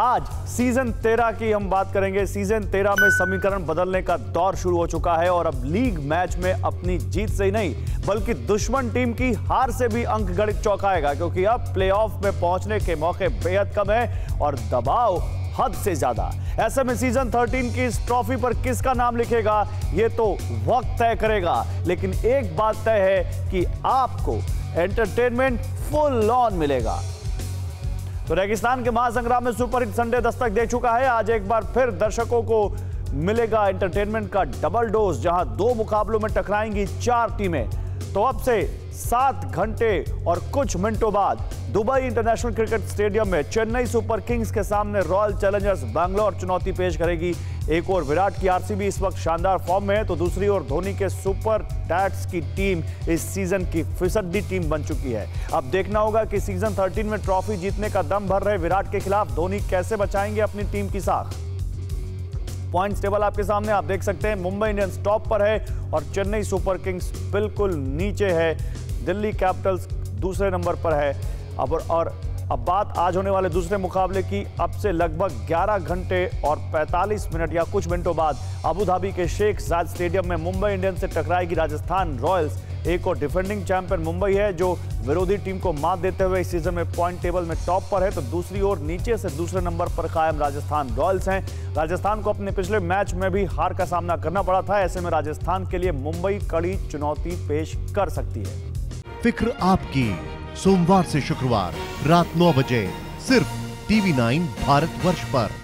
आज सीज़न तेरह की हम बात करेंगे। सीज़न तेरह में समीकरण बदलने का दौर शुरू हो चुका है और अब लीग मैच में अपनी जीत से ही नहीं, बल्कि दुश्मन टीम की हार से भी अंक गणित चौंकाएगा, क्योंकि अब प्लेऑफ में पहुँचने के मौके बेहद कम है और दबाव हद से ज़्यादा। ऐसे में सीज़न 13 की इस ट्रॉफी पर किसका नाम लिखेगा, ये तो वक्त तय करेगा। लेकिन एक बात तय है कि आपको एंटरटेनमेंट फुल ऑन मिलेगा। तो रेगिस्तान के महासंग्राम में सुपर हिट संडे दस्तक दे चुका है। आज एक बार फिर दर्शकों को मिलेगा एंटरटेनमेंट का डबल डोज, जहाँ दो मुकाबलों में टकराएँगी चार टीमें। तो अब से सात घंटे और कुछ मिनटों बाद दुबई इंटरनेशनल क्रिकेट स्टेडियम में चेन्नई सुपर किंग्स के सामने रॉयल चैलेंजर्स बैंगलोर चुनौती पेश करेगी। एक और विराट की आरसीबी इस वक्त शानदार फॉर्म में है तो दूसरी ओर धोनी के सुपर टैट्स की टीम इस सीज़न की फिसड्डी टीम बन चुकी है। अब देखना होगा कि सीज़न 13 में ट्रॉफी जीतने का दम भर रहे विराट के खिलाफ धोनी कैसे बचाएँगे अपनी टीम की साख। पॉइंट्स टेबल आपके सामने, आप देख सकते हैं, मुंबई इंडियंस टॉप पर है और चेन्नई सुपर किंग्स बिल्कुल नीचे है। दिल्ली कैपिटल्स दूसरे नंबर पर है। अब और अब बात आज होने वाले दूसरे मुकाबले की, अब से लगभग 11 घंटे और 45 मिनट या कुछ मिनटों बाद, अबू धाबी के शेख जाद स्टेडियम में मुंबई इंडियंस से टकराएगी राजस्थान रॉयल्स। एक और डिफेंडिंग चैंपियन मुंबई है, जो विरोधी टीम को मात देते हुए इस सीज़न में पॉइंट टेबल में टॉप पर है तो दूसरी ओर नीचे से दूसरे नंबर पर कायम राजस्थान रॉयल्स हैं। राजस्थान को अपने पिछले मैच में भी हार का सामना करना पड़ा था, ऐसे में राजस्थान के लिए मुंबई कड़ी चुनौती पेश कर सकती है। फ़िक्र आपकी, सोमवार से शुक्रवार, रात नौ बजे, सिर्फ़ टीवी 9 भारतवर्ष पर।